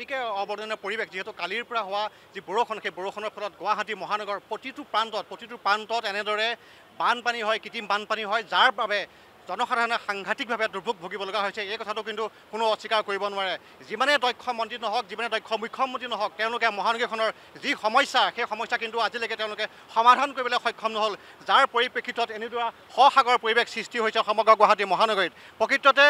অতিকে অৱৰ্ণনীয় পৰিৱেশ যিহেতু কালিৰ পৰা হোৱা যি বৰষুণ সেই বৰষুণৰ ফলত গুৱাহাটী মহানগৰ প্ৰতিটো প্ৰান্তত প্ৰতিটো প্ৰান্তত এনেদৰে বানপানী হয় কৃত্ৰিম বানপানী হয় যাৰ বাবে জনসাধাৰণে সাংঘাতিকভাৱে দুৰ্ভোগ ভুগিব লগা হৈছে। এই কথাটো কিন্তু কোনো অস্বীকাৰ কৰিব নোৱাৰে। যিমানে দক্ষ মন্ত্ৰী নহওক যিমানে দক্ষ মুখ্যমন্ত্ৰী নহওক তেওঁলোকে মহানগৰীখনৰ যি সমস্যা সেই সমস্যা কিন্তু আজিলৈকে তেওঁলোকে সমাধান কৰিবলৈ সক্ষম নহ'ল। যাৰ পৰিপ্ৰেক্ষিতত এনেদৰে সসাগৰ পৰিৱেশ সৃষ্টি হৈছে সমগ্ৰ গুৱাহাটী মহানগৰীত। প্ৰকৃততে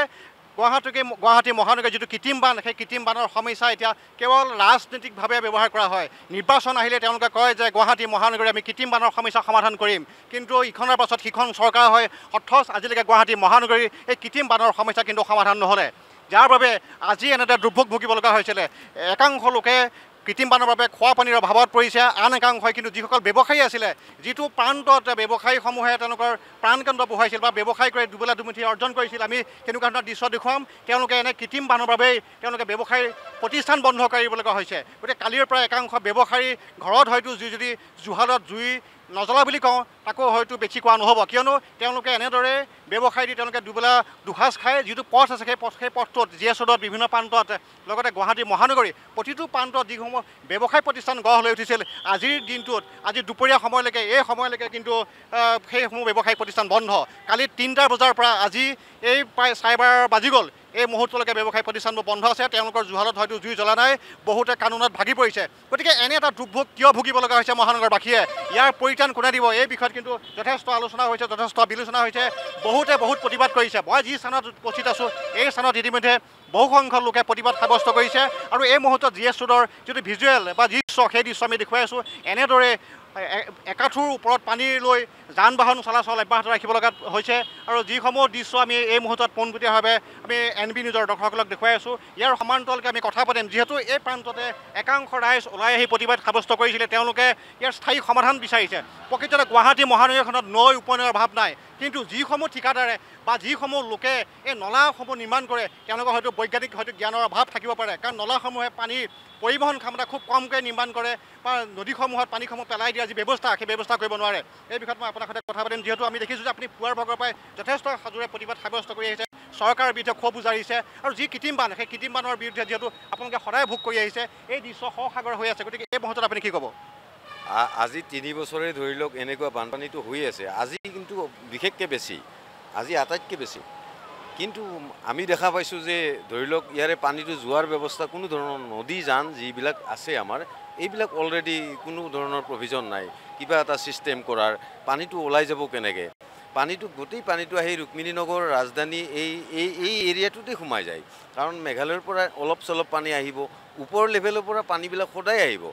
গুৱাহাটীকে গুৱাহাটী মহানগৰীৰ যিটো কৃত্ৰিম বান সেই কৃত্ৰিম বানৰ সমস্যা এতিয়া কেৱল ৰাজনৈতিকভাৱে ব্যৱহাৰ কৰা হয়। নিৰ্বাচন আহিলে তেওঁলোকে কয় যে গুৱাহাটী মহানগৰী আমি কৃত্ৰিম বানৰ সমস্যা সমাধান কৰিম। কিন্তু ইখনৰ পাছত সিখন চৰকাৰ হয় অথচ আজিলৈকে গুৱাহাটী মহানগৰীৰ এই কৃত্ৰিম বানৰ সমস্যা কিন্তু সমাধান নহ'লে। যাৰ বাবে আজি এনেদৰে দুৰ্ভোগ ভুগিব লগা হৈছিলে। একাংশ লোকে কৃত্ৰিম বানৰ বাবে খোৱা পানীৰ অভাৱত পৰিছে। আন একাংশই কিন্তু যিসকল ব্যৱসায়ী আছিলে যিটো প্ৰান্তত ব্যৱসায়ীসমূহে তেওঁলোকৰ প্ৰাণকেন্দ্ৰ বহাইছিল বা ব্যৱসায় কৰি দুবেলা দুমুঠি অৰ্জন কৰিছিল আমি তেনেকুৱা ধৰণৰ দৃশ্য দেখুৱাম। তেওঁলোকে এনে কৃত্ৰিম বানৰ বাবেই তেওঁলোকে ব্যৱসায়ী প্ৰতিষ্ঠান বন্ধ কৰিবলগা হৈছে। গতিকে কালিৰ পৰা একাংশ ব্যৱসায়ী ঘৰত হয়তো জুই যদি জুহালত জুই নজ্বলা বুলি কওঁ তাকো হয়তো বেছি কোৱা নহ'ব। কিয়নো তেওঁলোকে এনেদৰে ব্যৱসায় দি তেওঁলোকে দুবেলা দুসাঁজ খায় যিটো পথ আছে সেই পথ সেই পথটোত জি এছ ৰোডত বিভিন্ন প্ৰান্তত লগতে গুৱাহাটী মহানগৰী প্ৰতিটো প্ৰান্তত যিসমূহ ব্যৱসায় প্ৰতিষ্ঠান গঢ় লৈ উঠিছিল আজিৰ দিনটোত আজি দুপৰীয়া সময়লৈকে এই সময়লৈকে কিন্তু সেইসমূহ ব্যৱসায়িক প্ৰতিষ্ঠান বন্ধ। কালি তিনিটা বজাৰ পৰা আজি এই প্ৰায় চাৰে বাৰ বাজি গ'ল। এই মুহূৰ্তলৈকে ব্যৱসায়িক প্ৰতিষ্ঠানবোৰ বন্ধ আছে তেওঁলোকৰ জুহালত হয়তো জুই জ্বলা নাই বহুতে কানুনত ভাগি পৰিছে। গতিকে এনে এটা দুৰ্ভোগ কিয় ভুগিব লগা হৈছে মহানগৰবাসীয়ে? ইয়াৰ পৰিত্ৰাণ কোনে দিব? এই বিষয়ত কিন্তু যথেষ্ট আলোচনা হৈছে যথেষ্ট বিলোচনা হৈছে বহুতে বহুত প্ৰতিবাদ কৰিছে। মই যি স্থানত উপস্থিত আছোঁ এই স্থানত ইতিমধ্যে বহুসংখ্যক লোকে প্ৰতিবাদ সাব্যস্ত কৰিছে। আৰু এই মুহূৰ্তত জি এছ ৰোডৰ যিটো ভিজুৱেল বা দৃশ্য সেই দৃশ্য আমি দেখুৱাই আছোঁ এনেদৰে একাঠুৰ ওপৰত পানী লৈ যান বাহন চলাচল অব্যাহত ৰাখিব লগা হৈছে আৰু যিসমূহ দৃশ্য আমি এই মুহূৰ্তত পোনপটীয়াভাৱে আমি এন বি নিউজৰ দৰ্শকসকলক দেখুৱাই আছোঁ ইয়াৰ সমান্তৰালকৈ আমি কথা পাতিম। যিহেতু এই প্ৰান্ততে একাংশ ৰাইজ ওলাই আহি প্ৰতিবাদ সাব্যস্ত কৰিছিলে তেওঁলোকে ইয়াৰ স্থায়ী সমাধান বিচাৰিছে। প্ৰকৃততে গুৱাহাটী মহানগৰীখনত নৈ উপনৈৰ অভাৱ নাই। কিন্তু যিসমূহ ঠিকাদাৰে বা যিসমূহ লোকে এই নলাসমূহ নিৰ্মাণ কৰে তেওঁলোকৰ হয়তো বৈজ্ঞানিক হয়তো জ্ঞানৰ অভাৱ থাকিব পাৰে। কাৰণ নলাসমূহে পানীৰ পৰিবহণ ক্ষমতা খুব কমকৈ নিৰ্মাণ কৰে বা নদীসমূহত পানীসমূহ পেলাই দিয়াৰ যি ব্যৱস্থা সেই ব্যৱস্থা কৰিব নোৱাৰে। এই বিষয়ত মই আপোনাৰ সৈতে কথা পাতিম। যিহেতু আমি দেখিছোঁ যে আপুনি পুৱাৰ ভাগৰ পৰাই যথেষ্ট সাজোৰে প্ৰতিবাদ সাব্যস্ত কৰি আহিছে। চৰকাৰৰ বিৰুদ্ধে ক্ষোভ উজাৰিছে আৰু যি কৃত্ৰিম বান সেই কৃত্ৰিম বানৰ বিৰুদ্ধে যিহেতু আপোনালোকে সদায় ভোগ কৰি আহিছে এই দৃশ্য সসাগৰ হৈ আছে। গতিকে এই মুহূৰ্তত আপুনি কি ক'ব? আজি তিনি বছৰে ধৰি লওক এনেকুৱা বানপানীটো হৈ আছে। আজি কিন্তু বিশেষকৈ বেছি। আজি আটাইতকৈ বেছি। কিন্তু আমি দেখা পাইছোঁ যে ধৰি লওক ইয়াৰে পানীটো যোৱাৰ ব্যৱস্থা কোনো ধৰণৰ নদী জান যিবিলাক আছে আমাৰ এইবিলাক অলৰেডি কোনো ধৰণৰ প্ৰভিজন নাই। কিবা এটা ছিষ্টেম কৰাৰ পানীটো ওলাই যাব কেনেকৈ? পানীটো গোটেই পানীটো আহি ৰুক্মিণী নগৰ ৰাজধানী এই এই এই এৰিয়াটোতে সোমাই যায়। কাৰণ মেঘালয়ৰ পৰা অলপ চলপ পানী আহিব ওপৰ লেভেলৰ পৰা পানীবিলাক সদায় আহিব।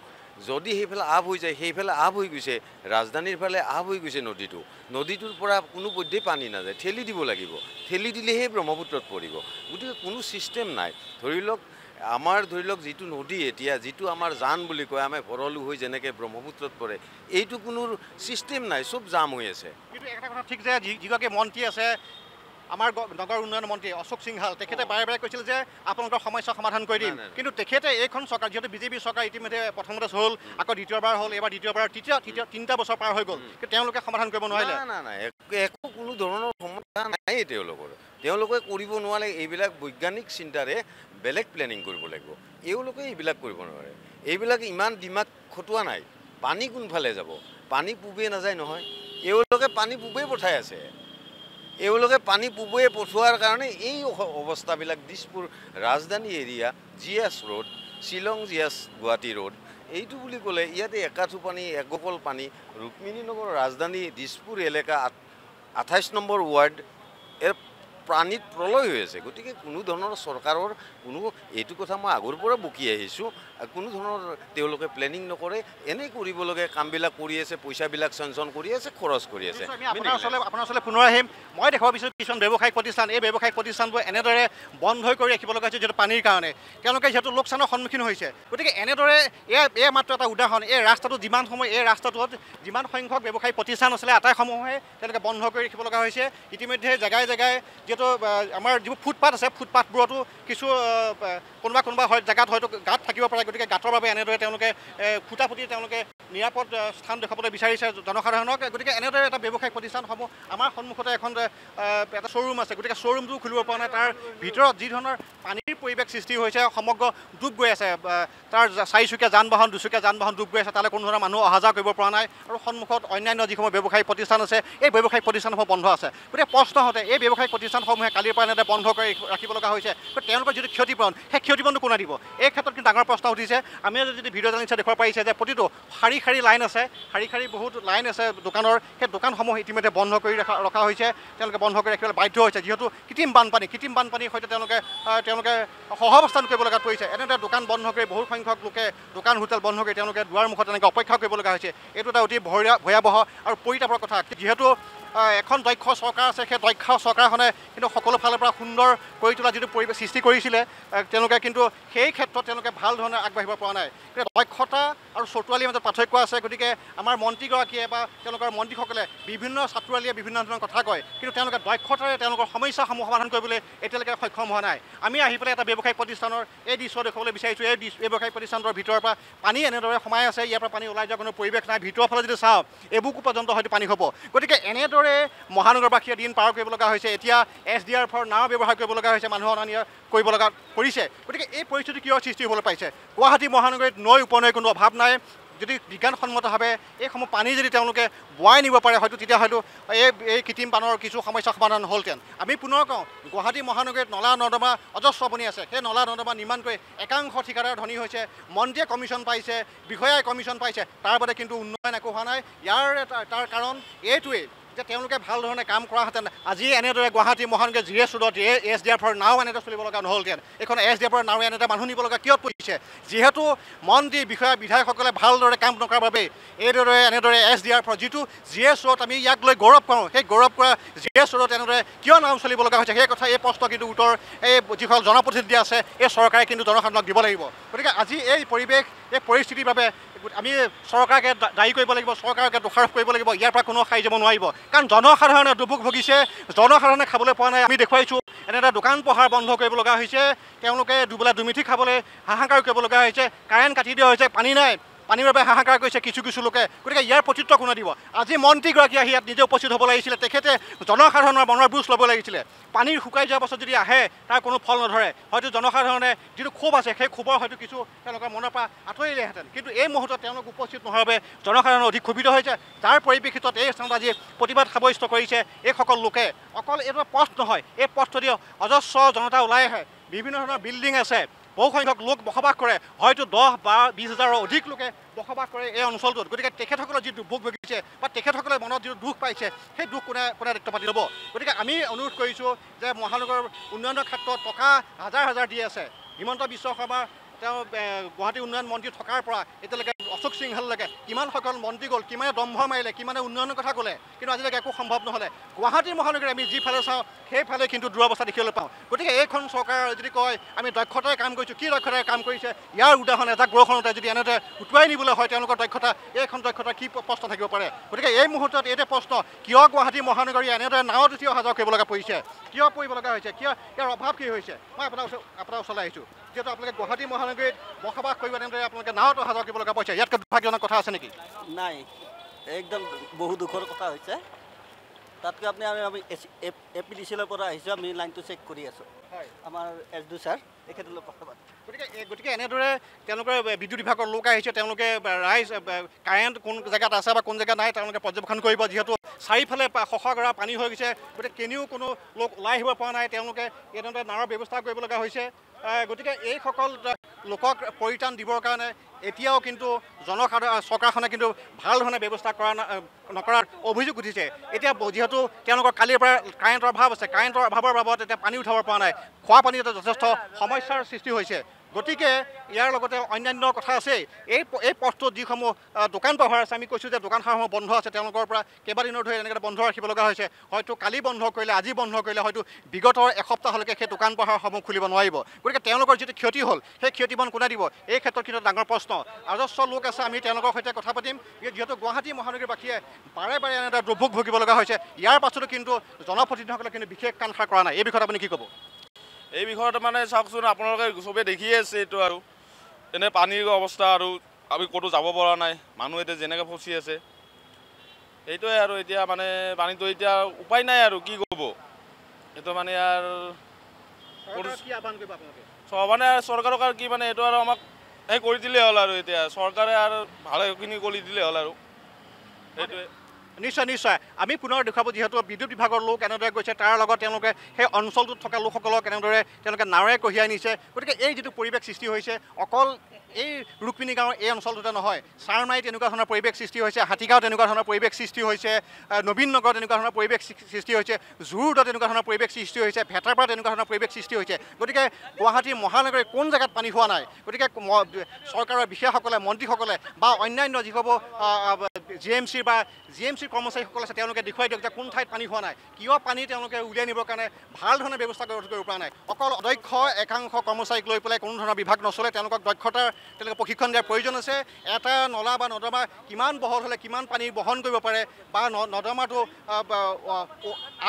যদি সেইফালে আপ হৈ যায় সেইফালে আপ হৈ গৈছে ৰাজধানীৰ ফালে আপ হৈ গৈছে নদীটো নদীটোৰ পৰা কোনো পধ্যেই পানী নাযায় ঠেলি দিব লাগিব ঠেলি দিলেহে ব্ৰহ্মপুত্ৰত পৰিব। গতিকে কোনো ছিষ্টেম নাই। ধৰি লওক আমাৰ ধৰি লওক যিটো নদী এতিয়া যিটো আমাৰ জান বুলি কয় আমাৰ ভৰলু হৈ যেনেকৈ ব্ৰহ্মপুত্ৰত পৰে এইটো কোনো ছিষ্টেম নাই চব জাম হৈ আছে। কিন্তু এটা কথা ঠিক যি- যিগৰাকী মন্ত্ৰী আছে আমাৰ নগৰ উন্নয়ন মন্ত্ৰী অশোক সিংহাল তেখেতে বাৰে বাৰে কৈছিল যে আপোনালোকৰ সমস্যা সমাধান কৰি দিম। নাই, নাই, নাই। কিন্তু তেখেতে এইখন চৰকাৰ যিহেতু বিজেপি চৰকাৰ ইতিমধ্যে প্ৰথমতে হ'ল আকৌ দ্বিতীয়বাৰ হ'ল এইবাৰ দ্বিতীয়বাৰ তৃতীয় তৃতীয় তিনিটা বছৰ পাৰ হৈ গ'ল। কিন্তু তেওঁলোকে সমাধান কৰিব নোৱাৰিলে। নাই নাই নাই একো- কোনো ধৰণৰ সমস্যা নায়েই তেওঁলোকৰ। তেওঁলোকে কৰিব নোৱাৰে এইবিলাক বৈজ্ঞানিক চিন্তাৰে বেলেগ প্লেনিং কৰিব লাগিব। এওঁলোকে এইবিলাক কৰিব নোৱাৰে। এইবিলাক ইমান দিমাগ খটোৱা নাই। পানী কোনফালে যাব? পানী পূবে নাযায় নহয়। এওঁলোকে পানী পূবেই পঠাই আছে। এওঁলোকে পানী পূবে পঠোৱাৰ কাৰণে এই অৱস্থাবিলাক দিছপুৰ ৰাজধানী area G S road Shillong G S Guwahati road এইটো বুলি ক'লে ইয়াতে একাঠু পানী একগোপল পানী ৰুক্মিণী নগৰ ৰাজধানী দিছপুৰ এলেকা আঠ- আঠাইছ নম্বৰ ৱাৰ্ড পানীত প্ৰলয় হৈ আছে। গতিকে কোনো ধৰণৰ চৰকাৰৰ কোনো এইটো কথা মই আগৰ পৰা বকি আহিছোঁ। কোনো ধৰণৰ তেওঁলোকে প্লেনিং নকৰে এনেই কৰিবলগীয়া কামবিলাক কৰি আছে পইচাবিলাক চেংচন কৰি আছে খৰচ কৰি আছে। আপোনাৰ ওচৰলৈ আপোনাৰ ওচৰলৈ পুনৰ আহিম। মই দেখুৱাব বিচাৰোঁ কিছুমান ব্যৱসায়িক প্ৰতিষ্ঠান। এই ব্যৱসায়িক প্ৰতিষ্ঠানবোৰ এনেদৰে বন্ধ কৰি ৰাখিব লগা হৈছে যিহেতু পানীৰ কাৰণে। তেওঁলোকে যিহেতু লোকচানৰ সন্মুখীন হৈছে। গতিকে এনেদৰে এয়া এয়া মাত্ৰ এটা উদাহৰণ। এই ৰাস্তাটোত যিমান সময় এই ৰাস্তাটোত যিমান সংখ্যক ব্যৱসায়িক প্ৰতিষ্ঠান আছিলে আটাইসমূহে তেওঁলোকে বন্ধ কৰি ৰাখিব লগা হৈছে। ইতিমধ্যে জেগাই জেগাই যিহেতু আমাৰ যিবোৰ ফুটপাথ আছে ফুটপাথবোৰতো কিছু কোনোবা কোনোবা হয় জেগাত হয়তো গাঁত থাকিব পাৰে গতিকে গাঁতৰ বাবে এনেদৰে তেওঁলোকে এ, ফুটা তেওঁলোকে নিৰাপদ স্থান দেখাবলৈ বিচাৰিছে জনসাধাৰণক। গতিকে এনেদৰে এটা ব্যৱসায়িক প্ৰতিষ্ঠানসমূহ আমাৰ সন্মুখতে এখন এটা শ্ব'ৰুম আছে। গতিকে শ্ব'ৰুমটোও খুলিব পৰা নাই। তাৰ ভিতৰত যি ধৰণৰ পানীৰ পৰিৱেশ সৃষ্টি হৈছে সমগ্ৰ ডুব গৈ আছে। তাৰ চাৰিচকীয়া যান বাহন দুচকীয়া যান বাহন ডুব গৈ আছে তালৈ কোনো ধৰণৰ মানুহ অহা যোৱা কৰিব পৰা নাই আৰু সন্মুখত অন্যান্য যিসমূহ ব্যৱসায়িক প্ৰতিষ্ঠান আছে এই ব্যৱসায়িক প্ৰতিষ্ঠানসমূহ বন্ধ আছে। গতিকে প্ৰশ্ন হওঁতে এই ব্যৱসায়িক প্ৰতিষ্ঠানসমূহে কালিৰ পৰা এনেদৰে বন্ধ কৰি ৰাখিব লগা হৈছে গতিকে তেওঁলোকৰ যিটো ক্ষতিপূৰণ সেই ক্ষতিপূৰণটো কোনে দিব? এই ক্ষেত্ৰত কিন্তু ডাঙৰ প্ৰশ্ন উঠিছে। আমি যদি ভিডিঅ' জানিছে দেখুৱাব পাৰিছে যে প্ৰতিটো শাৰী শাৰী লাইন আছে শাৰী শাৰী বহুত লাইন আছে দোকানৰ সেই দোকানসমূহ ইতিমধ্যে বন্ধ কৰি ৰখা ৰখা হৈছে। তেওঁলোকে বন্ধ কৰি ৰাখিবলৈ বাধ্য হৈছে যিহেতু কৃত্ৰিম বানপানী কৃত্ৰিম বানপানীৰ সৈতে তেওঁলোকে তেওঁলোকে সহাৱস্থান কৰিব লগাত পৰিছে এনেদৰে দোকান বন্ধ কৰি বহু সংখ্যক লোকে দোকান হোটেল বন্ধ কৰি তেওঁলোকে দুৱাৰ মুখত তেনেকৈ অপেক্ষা কৰিব লগা হৈছে। এইটো এটা অতি ভয়া- ভয়াৱহ আৰু পৰিতাপৰ কথা। যিহেতু এখন দক্ষ চৰকাৰ আছে সেই দক্ষ চৰকাৰখনে কিন্তু সকলো ফালৰ পৰা সুন্দৰ কৰি তোলা যিটো পৰিৱেশ সৃষ্টি কৰিছিলে তেওঁলোকে কিন্তু সেই ক্ষেত্ৰত তেওঁলোকে ভাল ধৰণে আগবাঢ়িব পৰা নাই। গতিকে দক্ষতা আৰু চতুৱালীৰ মাজত পাৰ্থক্য আছে গতিকে আমাৰ মন্ত্ৰীগৰাকীয়ে বা তেওঁলোকৰ মন্ত্ৰীসকলে বিভিন্ন চাতুৱালীয়ে বিভিন্ন ধৰণৰ কথা কয় কিন্তু তেওঁলোকে দক্ষতাৰে তেওঁলোকৰ সমস্যাসমূহ সমাধান কৰিবলৈ এতিয়ালৈকে সক্ষম হোৱা নাই। আমি আহি পেলাই এটা ব্যৱসায়িক প্ৰতিষ্ঠানৰ এই দৃশ্য দেখুৱাবলৈ বিচাৰিছোঁ। এই ব্যৱসায়িক প্ৰতিষ্ঠানটোৰ ভিতৰৰ পৰা পানী এনেদৰে সোমাই আছে ইয়াৰ পৰা পানী ওলাই যোৱা কোনো পৰিৱেশ নাই। ভিতৰৰ ফালে যদি চাওঁ এবুকু পৰ্যন্ত হয়তো পানী হ'ব। গতিকে এনেদৰে মহানগৰবাসীয়ে দিন পাৰ কৰিব লগা হৈছে। এতিয়া এছ ডি আৰ এফৰ নাও ব্যৱহাৰ কৰিব লগা হৈছে মানুহ অনা নিয়া কৰিব লগা কৰিছে গতিকে এই পৰিস্থিতি কিয় সৃষ্টি হ'বলৈ পাইছে? গুৱাহাটী মহানগৰীত নৈ উপনৈৰ কোনো অভাৱ নাই। যদি বিজ্ঞানসন্মতভাৱে এইসমূহ পানী যদি তেওঁলোকে বোৱাই নিব পাৰে হয়তো তেতিয়া হয়তো এই এই কৃত্ৰিম বানৰ কিছু সমস্যা সমাধান হ'লহেঁতেন। আমি পুনৰ কওঁ গুৱাহাটী মহানগৰীত নলা নৰ্দমা অজস্ৰ বনি আছে। সেই নলা নৰ্দমা নিৰ্মাণ কৰি একাংশ ঠিকাদাৰ ধনী হৈছে। মন্ত্ৰীয়ে কমিশ্যন পাইছে বিষয়াই কমিশ্যন পাইছে। তাৰ বাদে কিন্তু উন্নয়ন একো হোৱা নাই। ইয়াৰ তাৰ কাৰণ এইটোৱেই। যে তেওঁলোকে ভাল ধৰণে কাম কৰাহেঁতেন আজি এনেদৰে গুৱাহাটী মহানগৰী জি এছ ৰোডত এ এছ ডি এফৰ নাও এনেদৰে চলিব লগা নহ'লহেঁতেন এইখন এছ ডি এফৰ নাও এনেদৰে মানুহ নিব লগা কিয় পৰিছে? যিহেতু মন্ত্ৰী বিষয়া বিধায়কসকলে ভালদৰে কাম নকৰাৰ বাবেই এইদৰে এনেদৰে এছ ডি এফৰ যিটো জি এছ ৰোড আমি ইয়াক লৈ গৌৰৱ কৰোঁ সেই গৌৰৱ কৰা জি এছ ৰোডত এনেদৰে কিয় নাও চলিব লগা হৈছে? সেই কথা এই প্ৰশ্ন কিন্তু উত্তৰ এই যিসকল জনপ্ৰতিনিধি আছে এই চৰকাৰে কিন্তু জনসাধাৰণক দিব লাগিব। গতিকে আজি এই পৰিৱেশ এই পৰিস্থিতিৰ বাবে আমি চৰকাৰকে দায়ী কৰিব লাগিব চৰকাৰকে দোষাৰোপ কৰিব লাগিব ইয়াৰ পৰা কোনো সাৰি যাব নোৱাৰিব। কাৰণ জনসাধাৰণে দুৰ্ভোগ ভুগিছে জনসাধাৰণে খাবলৈ পোৱা নাই আমি দেখুৱাইছোঁ। এনেদৰে দোকান পোহাৰ বন্ধ কৰিব লগা হৈছে তেওঁলোকে দুবেলা দুমিঠি খাবলৈ হাহাকাৰ কৰিব লগা হৈছে কাৰেণ্ট কাটি দিয়া হৈছে পানী নাই। পানীৰ বাবে হাহাকাৰ কৰিছে কিছু কিছু লোকে। গতিকে ইয়াৰ প্ৰত্যুত্তৰ কোনে দিব? আজি মন্ত্ৰীগৰাকী আহি ইয়াত নিজে উপস্থিত হ'ব লাগিছিলে। তেখেতে জনসাধাৰণৰ মনৰ বুজ ল'ব লাগিছিলে। পানীৰ শুকাই যোৱাৰ পাছত যদি আহে তাৰ কোনো ফল নধৰে। হয়তো জনসাধাৰণে যিটো ক্ষোভ আছে সেই ক্ষোভৰ হয়তো কিছু তেওঁলোকৰ মনৰ পৰা আঁতৰিলেহেঁতেন কিন্তু এই মুহূৰ্তত তেওঁলোক উপস্থিত নোহোৱাৰ বাবে জনসাধাৰণ অধিক ক্ষোভিত হৈছে। যাৰ পৰিপ্ৰেক্ষিতত এই স্থানত আজি প্ৰতিবাদ সাব্যস্ত কৰিছে এইসকল লোকে। অকল এইটো পথ নহয় এই পথটোদি অজস্ৰ জনতা ওলাই আহে। বিভিন্ন ধৰণৰ বিল্ডিং আছে। বহু সংখ্যক লোক বসবাস কৰে। হয়তো দহ বা বিছ হাজাৰৰ অধিক লোকে বসবাস কৰে এই অঞ্চলটোত। গতিকে তেখেতসকলৰ যি দুৰ্ভোগ ভুগিছে বা তেখেতসকলে মনত যিটো দুখ পাইছে সেই দুখ কোনে কোনে দায়িত্ব পাতি ল'ব? গতিকে আমি অনুৰোধ কৰিছোঁ যে মহানগৰ উন্নয়নৰ ক্ষেত্ৰত টকা হাজাৰ হাজাৰ দি আছে। হিমন্ত বিশ্ব শৰ্মা তেওঁ গুৱাহাটী উন্নয়ন মন্ত্ৰী থকাৰ পৰা এতিয়ালৈকে অশোক সিংহাললৈকে কিমানসকল মন্ত্ৰী গ'ল কিমানে দম্ভ মাৰিলে কিমানে উন্নয়নৰ কথা ক'লে কিন্তু আজিলৈকে একো সম্ভৱ নহ'লে। গুৱাহাটী মহানগৰী আমি যিফালে চাওঁ সেইফালে কিন্তু দুৰৱস্থা দেখিবলৈ পাওঁ। গতিকে এইখন চৰকাৰ যদি কয় আমি দক্ষতাৰে কাম কৰিছোঁ কি দক্ষতাৰে কাম কৰিছে ইয়াৰ উদাহৰণ এটা বৰষুণতে যদি এনেদৰে উটুৱাই নিবলৈ হয় তেওঁলোকৰ দক্ষতা এইখন দক্ষতা কি প্ৰশ্ন থাকিব পাৰে? গতিকে এই মুহূৰ্তত এইটোৱে প্ৰশ্ন কিয় গুৱাহাটী মহানগৰী এনেদৰে নাৱত উঠি অহা যোৱা কৰিব লগা পৰিছে? কিয় পৰিব লগা হৈছে? কিয় ইয়াৰ অভাৱ কি হৈছে? মই আপোনাৰ ওচৰ আপোনাৰ ওচৰলৈ আহিছোঁ। যিহেতু আপোনালোকে গুৱাহাটী মহানগৰীত বসবাস কৰিব তেনেদৰে আপোনালোকে নাৱত অহা যোৱা কৰিব লগা পৰিছে। ইয়াতকৈ দুৰ্ভাগ্যজনক কথা আছে নেকি? নাই। একদম বহু দুখৰ কথা হৈছে। তাতকৈ আপুনি আমি আমি এ পি ডি চি পৰা আহিছোঁ আমি লাইনটো চেক কৰি আছোঁ। আমাৰ এছ ডি ছাৰ তেখেতৰ লগত কথা পাতি গতিকে গতিকে এনেদৰে তেওঁলোকে বিদ্যুৎ বিভাগৰ লোক আহিছে তেওঁলোকে ৰাইজ কাৰেণ্ট কোন জেগাত আছে বা কোন জেগাত নাই তেওঁলোকে পৰ্যবেক্ষণ কৰিব যিহেতু চাৰিওফালে শশাগৰা পানী হৈ গৈছে। গতিকে কেনিও কোনো লোক ওলাই আহিব পৰা নাই। তেওঁলোকে এনেদৰে নাৱৰ ব্যৱস্থা কৰিব লগা হৈছে। গতিকে এইসকল লোকক পৰিত্ৰাণ দিবৰ কাৰণে এতিয়াও কিন্তু জনসাধাৰণ চৰকাৰখনে কিন্তু ভাল ধৰণে ব্যৱস্থা কৰা নকৰাৰ অভিযোগ উঠিছে। এতিয়া যিহেতু তেওঁলোকৰ কালিৰ পৰা কাৰেণ্টৰ অভাৱ আছে কাৰেণ্টৰ অভাৱৰ বাবদ এতিয়া পানী উঠাব পৰা নাই। খোৱা পানীত যথেষ্ট সমস্যাৰ সৃষ্টি হৈছে। গতিকে ইয়াৰ লগতে অন্যান্য কথা আছে এই এই পথটোত যিসমূহ দোকান পোহাৰ আছে আমি কৈছোঁ যে দোকানসমূহ বন্ধ আছে তেওঁলোকৰ পৰা কেইবাদিনৰ ধৰি এনেকৈ বন্ধ ৰাখিব লগা হৈছে। হয়তো কালি বন্ধ কৰিলে আজি বন্ধ কৰিলে হয়তো বিগতৰ এসপ্তাহলৈকে সেই দোকান পোহাৰসমূহ খুলিব নোৱাৰিব। গতিকে তেওঁলোকৰ যিটো ক্ষতি হ'ল সেই ক্ষতিপূৰণ কোনে দিব? এই ক্ষেত্ৰত কিন্তু ডাঙৰ প্ৰশ্ন। অজস্ৰ লোক আছে আমি তেওঁলোকৰ সৈতে কথা পাতিম। যিহেতু গুৱাহাটী মহানগৰীবাসীয়ে বাৰে বাৰে এনেদৰে দুৰ্ভোগ ভুগিব লগা হৈছে ইয়াৰ পাছতো কিন্তু জনপ্ৰতিনিধিসকলে কিন্তু বিশেষ কাণ সাৰ কৰা নাই। এই বিষয়ত আপুনি কি ক'ব? এই বিষয়ত মানে চাওকচোন আপোনালোকে চবেই দেখিয়ে আছে এইটো আৰু। এনে পানীৰ অৱস্থা আৰু আমি ক'তো যাব পৰা নাই মানুহ এতিয়া যেনেকৈ ফচি আছে। সেইটোৱে আৰু এতিয়া মানে পানীটো এতিয়া উপায় নাই আৰু কি ক'ব? এইটো মানে ইয়াৰ চ- মানে চৰকাৰক আৰু কি মানে এইটো আৰু আমাক সেই কৰি দিলেই হ'ল আৰু এতিয়া। চৰকাৰে আৰু ভালেখিনি কৰি দিলেই হ'ল আৰু। সেইটোৱে। নিশ্চয় নিশ্চয়। আমি পুনৰ দেখুৱাব যিহেতু বিদ্যুৎ বিভাগৰ লোক এনেদৰে গৈছে তাৰ লগত তেওঁলোকে সেই অঞ্চলটোত থকা লোকসকলক এনেদৰে তেওঁলোকে নাৱেৰে কঢ়িয়াই নিছে গতিকে এই যিটো পৰিৱেশ সৃষ্টি হৈছে অকল এই ৰুক্মিণী গাঁৱৰ এই অঞ্চলটোতে নহয় চাৰমাৰীত এনেকুৱা ধৰণৰ পৰিৱেশ সৃষ্টি হৈছে হাতীগাঁৱত এনেকুৱা ধৰণৰ পৰিৱেশ সৃষ্টি হৈছে নবীন নগৰত এনেকুৱা ধৰণৰ পৰিৱেশ সৃষ্টি হৈছে জুৰুডত এনেকুৱা ধৰণৰ পৰিৱেশ সৃষ্টি হৈছে ভেটাৰপাৰাত এনেকুৱা ধৰণৰ পৰিৱেশ সৃষ্টি হৈছে। গতিকে গুৱাহাটী মহানগৰীৰ কোন জেগাত পানী হোৱা নাই? গতিকে চৰকাৰৰ বিষয়াসকলে মন্ত্ৰীসকলে বা অন্যান্য যিসমূহ জি এম চিৰ বা জি এম চিৰ কৰ্মচাৰীসকল আছে তেওঁলোকে দেখুৱাই দিয়ক যে কোন ঠাইত পানী হোৱা নাই। কিয় পানী তেওঁলোকে উলিয়াই নিবৰ কাৰণে ভাল ধৰণে ব্যৱস্থা কৰি কৰিব পৰা নাই? অকল অদক্ষ একাংশ কৰ্মচাৰীক লৈ পেলাই কোনো ধৰণৰ বিভাগ নচলে তেওঁলোকক দক্ষতাৰ তেওঁলোকে প্ৰশিক্ষণ দিয়াৰ প্ৰয়োজন আছে। এটা নলা বা নৰ্দমা কিমান বহল হ'লে কিমান পানী বহন কৰিব পাৰে বা নৰ্দমাটো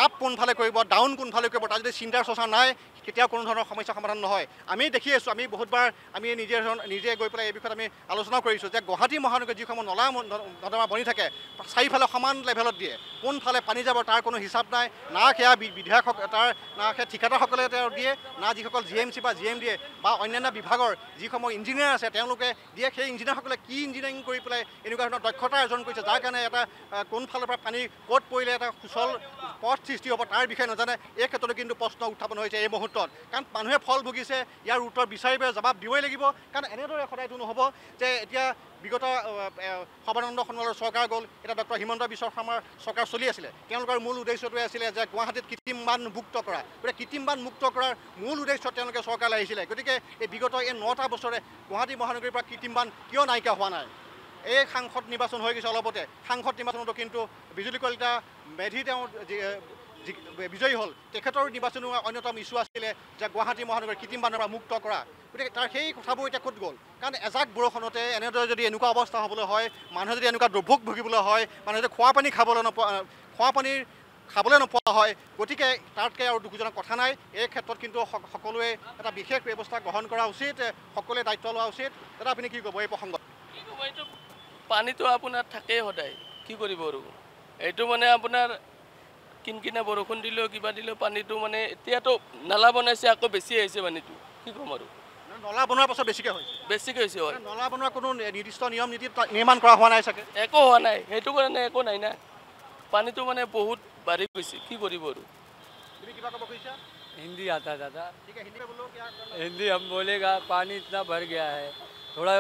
আপ কোনফালে কৰিব ডাউন কোনফালে কৰিব তাৰ যদি চিন্তাৰ চৰ্চা নাই কেতিয়াও কোনো ধৰণৰ সমস্যা সমাধান নহয়। আমি দেখি আছোঁ আমি বহুতবাৰ আমি নিজে নিজে গৈ পেলাই এই বিষয়ত আমি আলোচনা কৰিছোঁ যে গুৱাহাটী মহানগৰীত যিসমূহ নলা ম- ন- নৰ্দমা বনি থাকে চাৰিওফালে সমান লেভেলত দিয়ে। কোনফালে পানী যাব তাৰ কোনো হিচাপ নাই না সেয়া বিধায়ক তাৰ না সেয়া ঠিকাদাৰসকলে তেওঁ দিয়ে না যিসকল জি এম চি বা জি এম দিয়ে বা অন্যান্য বিভাগৰ যিসমূহ ইঞ্জিনিয়াৰ আছে তেওঁলোকে দিয়ে। সেই ইঞ্জিনিয়াৰসকলে কি ইঞ্জিনিয়াৰিং কৰি পেলাই এনেকুৱা ধৰণৰ দক্ষতা অৰ্জন কৰিছে যাৰ কাৰণে এটা কোনফালৰ পৰা পানী ক'ত পৰিলে এটা সুচল পথ সৃষ্টি হ'ব তাৰ বিষয়ে নাজানে এই ক্ষেত্ৰতো কিন্তু প্ৰশ্ন উত্থাপন হৈছে এই মুহূৰ্তত। কাৰণ মানুহে ফল ভুগিছে ইয়াৰ উত্তৰ বিচাৰিব জবাব দিবই লাগিব। কাৰণ এনেদৰে সদায়তো নহ'ব যে এতিয়া বিগত সৰ্বানন্দ সোণোৱালৰ চৰকাৰ গ'ল এতিয়া ডক্টৰ হিমন্ত বিশ্ব শৰ্মাৰ চৰকাৰ চলি আছিলে। তেওঁলোকৰ মূল উদ্দেশ্যটোৱে আছিলে যে গুৱাহাটীত কৃত্ৰিম বান মুক্ত কৰা। গতিকে কৃত্ৰিম বান মুক্ত কৰাৰ মূল উদ্দেশ্যত তেওঁলোকে চৰকাৰলৈ আহিছিলে। গতিকে এই বিগত এই নটা বছৰে গুৱাহাটী মহানগৰীৰ পৰা কৃত্ৰিম বান কিয় নাইকিয়া হোৱা নাই? এই সাংসদ নিৰ্বাচন হৈ গৈছে অলপতে। সাংসদ নিৰ্বাচনতো কিন্তু বিজুলী কলিতা মেধি তেওঁ বিজয়ী হ'ল তেখেতৰ নিৰ্বাচনো অন্যতম ইছ্যু আছিলে যে গুৱাহাটী মহানগৰ কৃত্ৰিম বানৰ মুক্ত কৰা। গতিকে তাৰ সেই কথাবোৰ এতিয়া ক'ত গ'ল? কাৰণ এজাক বৰষুণতে এনেদৰে যদি এনেকুৱা অৱস্থা হ'বলৈ হয় মানুহে যদি এনেকুৱা দুৰ্ভোগ ভুগিবলৈ হয় মানুহে যদি খোৱা পানী খাবলৈ নোপোৱা খোৱা পানীৰ খাবলৈ নোপোৱা হয় গতিকে তাতকৈ আৰু দুখজনক কথা নাই। এই ক্ষেত্ৰত কিন্তু সকলোৱে এটা বিশেষ ব্যৱস্থা গ্ৰহণ কৰা উচিত সকলোৱে দায়িত্ব লোৱা উচিত। দাদা আপুনি কি ক'ব এই প্ৰসংগত? পানীটো আপোনাৰ থাকেই সদায়। কি কৰিব আৰু? এইটো মানে আপোনাৰ কিনকিনা বৰষুণ দিলেও কিবা দিলেও পানীটো মানে এতিয়াতো নালা বনাইছে আকৌ বেছি আহিছে পানীটো কি ক'ম আৰু নলা বনোৱাৰ পাছত বেছিকৈ হৈছে বেছিকৈ হৈছে হয় নলা বনোৱাৰ কোনো নিৰ্দিষ্ট নিয়ম নীতি তাত নিৰ্মাণ কৰা হোৱা নাই চাগে একো হোৱা নাই সেইটো কাৰণে একো নাই না পানীটো মানে বহুত বাঢ়ি গৈছে কি কৰিব আৰু তুমি কিবা ক'ব খুজিছা हिंदी आता है दादा ঠিক আছে হিন্দী बोलो क्या करना है? हिंदी हम बोलेगा पानी इतना भर गया है थोड़ा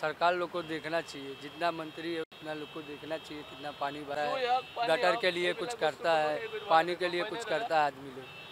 सरकार लोग को देखना चाहिए जितना मंत्री है उतना लोग को देखना चाहिए कितना पानी भरा है। गटर के लिए कुछ करता है पानी के लिए कुछ करता है आदमी लोग।